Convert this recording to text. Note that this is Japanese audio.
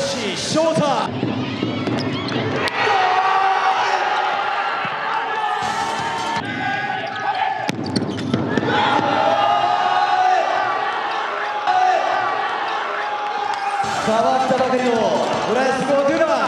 星翔太変わったばかりのフランス語というのは